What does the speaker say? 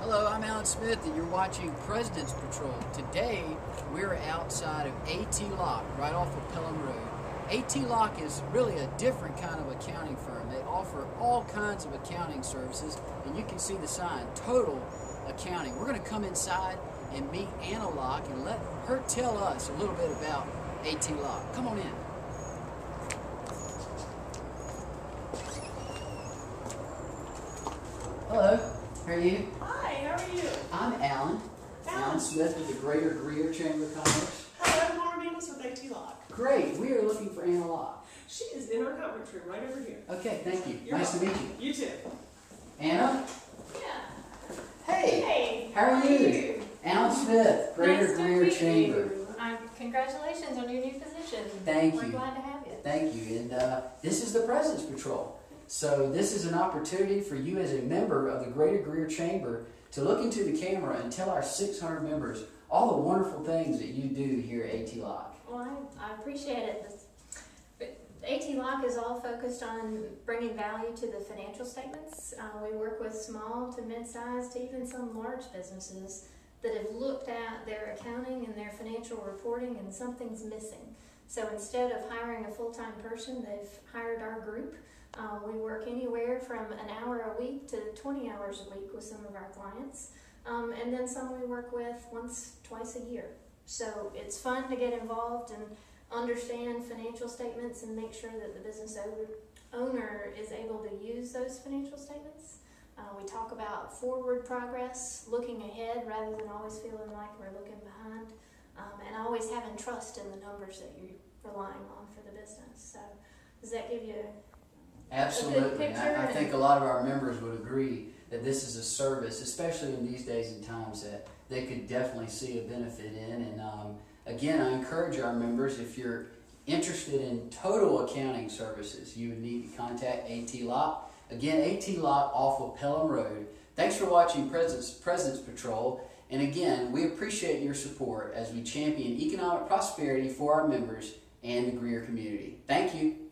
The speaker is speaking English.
Hello, I'm Alan Smith, and you're watching President's Patrol. Today, we're outside of AT Locke, right off of Pelham Road. AT Locke is really a different kind of accounting firm. They offer all kinds of accounting services, and you can see the sign, Total Accounting. We're going to come inside and meet Anna Locke and let her tell us a little bit about AT Locke. Come on in. Hello, how are you? Hi, how are you? I'm Alan. Alan Alan. Smith with the Greater Greer Chamber of Commerce. Hello, Laura Mangus with AT Locke. Great, we are looking for Anna Locke. She is in our conference room right over here. Okay, thank you. You're nice to meet you. You too. Anna, Yeah. hey, Hey. how are you? Alan Smith, Greater nice to Greer meet Chamber. You. Um, congratulations on your new position. Thank you. We're glad to have you. Thank you. And uh, this is the Presence Patrol. So this is an opportunity for you as a member of the Greater Greer Chamber to look into the camera and tell our 600 members all the wonderful things that you do here at AT Locke. Well, I, I appreciate it. AT Locke is all focused on bringing value to the financial statements. Uh, we work with small to mid-sized to even some large businesses that have looked at their accounting and their financial reporting and something's missing. So instead of hiring a full-time person, they've hired our group. Uh, we work anywhere from an hour a week to 20 hours a week with some of our clients. Um, and then some we work with once, twice a year. So it's fun to get involved and understand financial statements and make sure that the business owner, is able to use those financial statements. Uh, we talk about forward progress, looking ahead rather than always feeling like we're looking behind, um, and always having trust in the numbers that you're relying on for the business. So, does that give you Absolutely. I, I think a lot of our members would agree that this is a service, especially in these days and times, that they could definitely see a benefit in. And um, again, I encourage our members if you're interested in total accounting services, you would need to contact AT Locke. Again, AT Locke off of Pelham Road. Thanks for watching Presence, President's Patrol. And again, we appreciate your support as we champion economic prosperity for our members and the Greer community. Thank you.